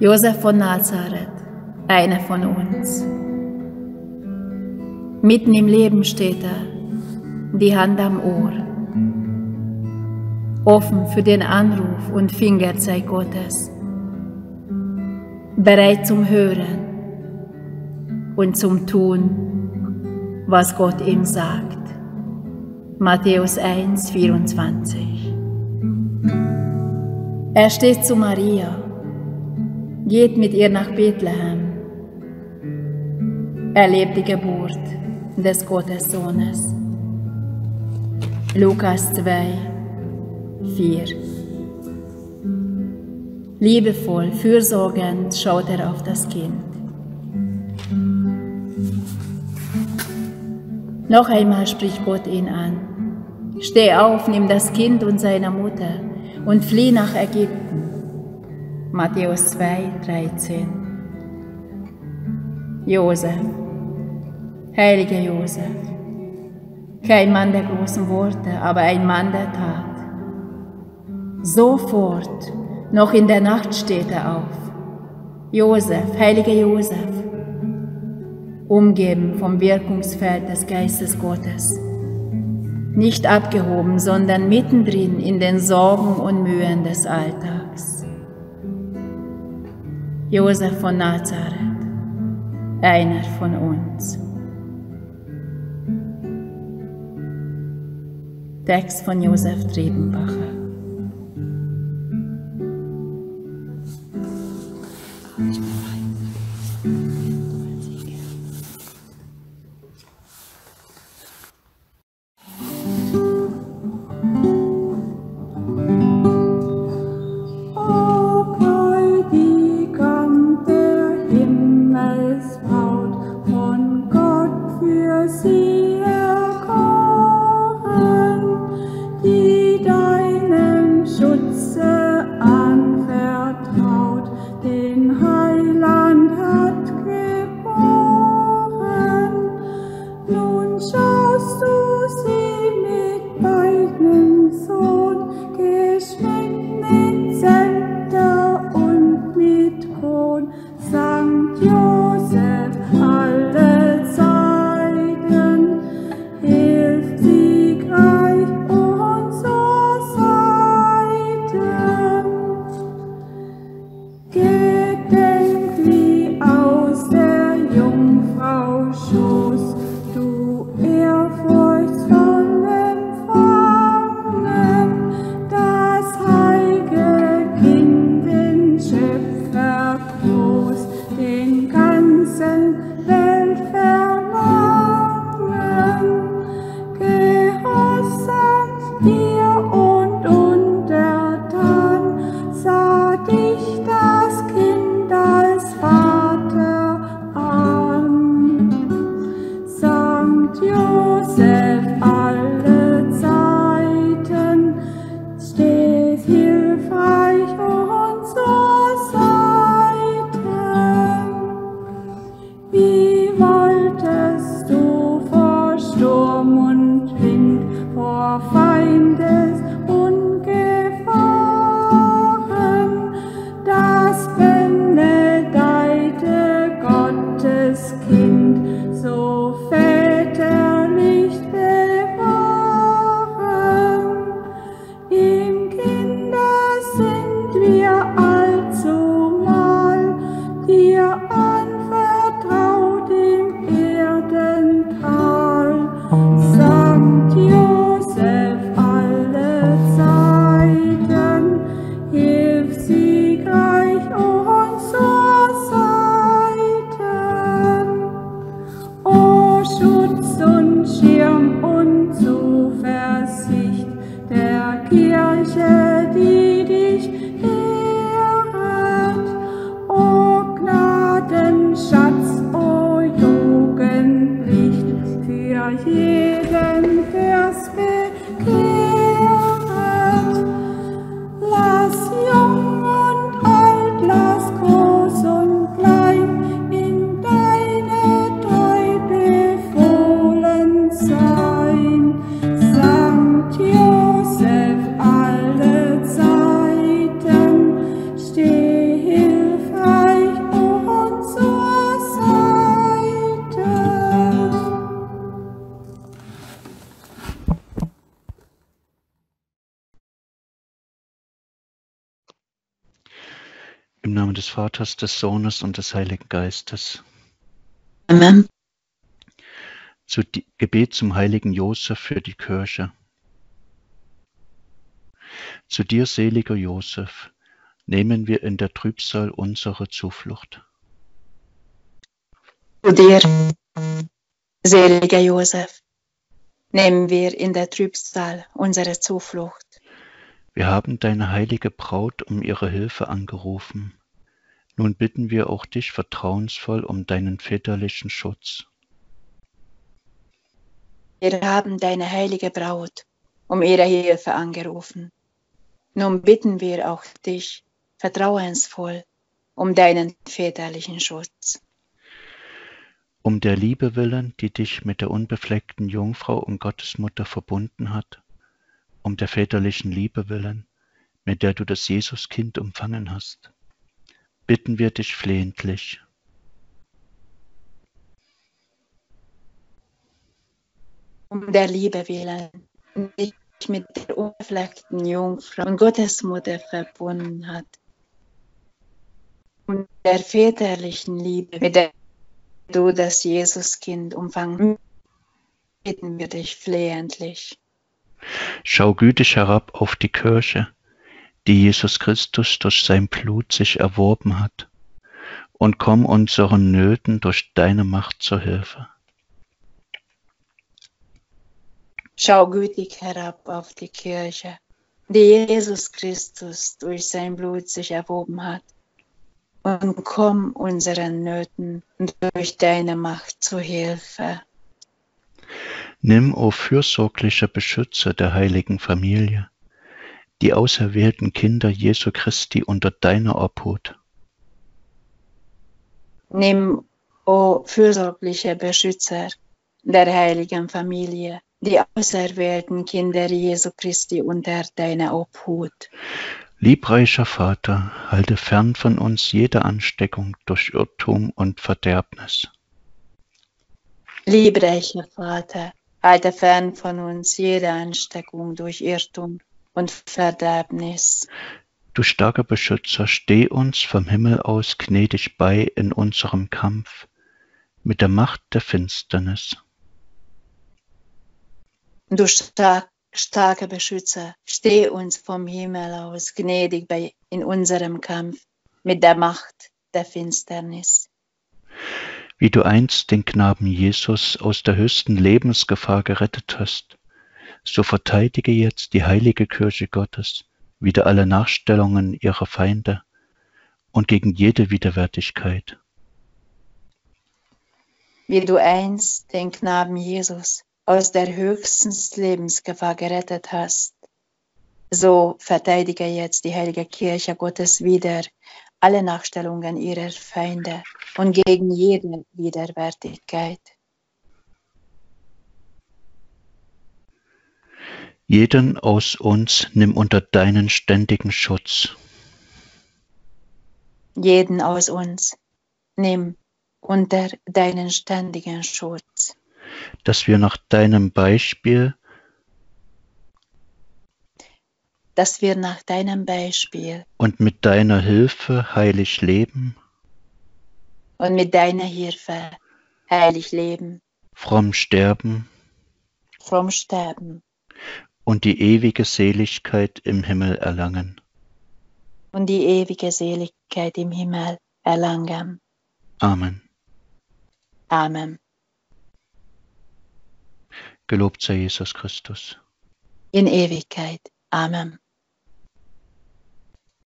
Josef von Nazareth, einer von uns. Mitten im Leben steht er, die Hand am Ohr, offen für den Anruf und Fingerzeig Gottes, bereit zum Hören und zum Tun, was Gott ihm sagt. Matthäus 1, 24. Er steht zu Maria, geht mit ihr nach Bethlehem, erlebt die Geburt des Gottessohnes. Lukas 2, 4. Liebevoll, fürsorgend schaut er auf das Kind. Noch einmal spricht Gott ihn an. Steh auf, nimm das Kind und seine Mutter und flieh nach Ägypten. Matthäus 2, 13. Josef, heiliger Josef, kein Mann der großen Worte, aber ein Mann der Tat. Sofort, noch in der Nacht steht er auf. Josef, heiliger Josef, umgeben vom Wirkungsfeld des Geistes Gottes. Nicht abgehoben, sondern mittendrin in den Sorgen und Mühen des Alltags. Josef von Nazareth, einer von uns. Text von Josef Triebenbacher. Des Vaters, des Sohnes und des Heiligen Geistes. Amen. Zu Di- Gebet zum heiligen Josef für die Kirche. Zu dir, seliger Josef, nehmen wir in der Trübsal unsere Zuflucht. Zu dir, seliger Josef, nehmen wir in der Trübsal unsere Zuflucht. Wir haben deine heilige Braut um ihre Hilfe angerufen. Nun bitten wir auch dich vertrauensvoll um deinen väterlichen Schutz. Wir haben deine heilige Braut um ihre Hilfe angerufen. Nun bitten wir auch dich vertrauensvoll um deinen väterlichen Schutz. Um der Liebe willen, die dich mit der unbefleckten Jungfrau und Gottesmutter verbunden hat, um der väterlichen Liebe willen, mit der du das Jesuskind empfangen hast, bitten wir dich flehentlich. um der Liebe willen, die dich mit der unbefleckten Jungfrau und Gottesmutter verbunden hat. Um der väterlichen Liebe, mit der du das Jesuskind umfangen, bitten wir dich flehentlich. Schau gütig herab auf die Kirche, die Jesus Christus durch sein Blut sich erworben hat, und komm unseren Nöten durch deine Macht zur Hilfe. Schau gütig herab auf die Kirche, die Jesus Christus durch sein Blut sich erworben hat, und komm unseren Nöten durch deine Macht zu Hilfe. Nimm, o fürsorglicher Beschützer der heiligen Familie, die auserwählten Kinder Jesu Christi unter deiner Obhut. Nimm, o fürsorglicher Beschützer der heiligen Familie, die auserwählten Kinder Jesu Christi unter deiner Obhut. Liebreicher Vater, halte fern von uns jede Ansteckung durch Irrtum und Verderbnis. Liebreicher Vater, halte fern von uns jede Ansteckung durch Irrtum und Verderbnis. Du starker Beschützer, steh uns vom Himmel aus gnädig bei in unserem Kampf mit der Macht der Finsternis. Du stark, starker Beschützer, steh uns vom Himmel aus gnädig bei in unserem Kampf mit der Macht der Finsternis. Wie du einst den Knaben Jesus aus der höchsten Lebensgefahr gerettet hast, so verteidige jetzt die heilige Kirche Gottes wider alle Nachstellungen ihrer Feinde und gegen jede Widerwärtigkeit. Wie du einst den Knaben Jesus aus der höchsten Lebensgefahr gerettet hast, so verteidige jetzt die heilige Kirche Gottes wieder alle Nachstellungen ihrer Feinde und gegen jede Widerwärtigkeit. Jeden aus uns nimm unter deinen ständigen Schutz. Jeden aus uns nimm unter deinen ständigen Schutz, dass wir nach deinem Beispiel dass wir nach deinem Beispiel und mit deiner Hilfe heilig leben, und mit deiner Hilfe heilig leben, fromm sterben. Fromm sterben und die ewige Seligkeit im Himmel erlangen. und die ewige Seligkeit im Himmel erlangen. Amen. Amen. Gelobt sei Jesus Christus. In Ewigkeit. Amen.